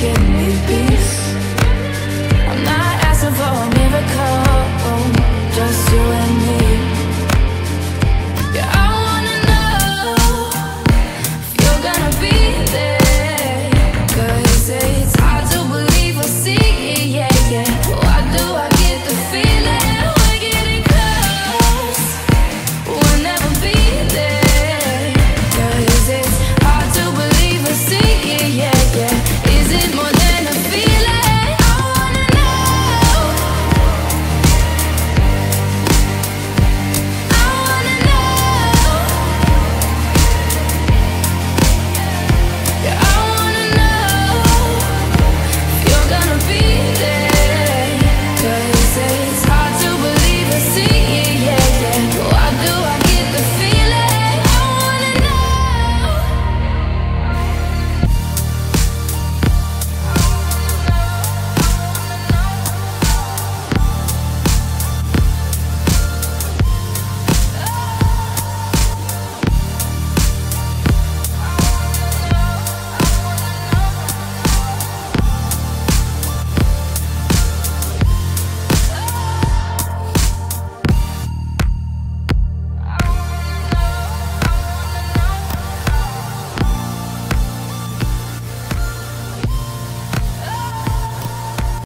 can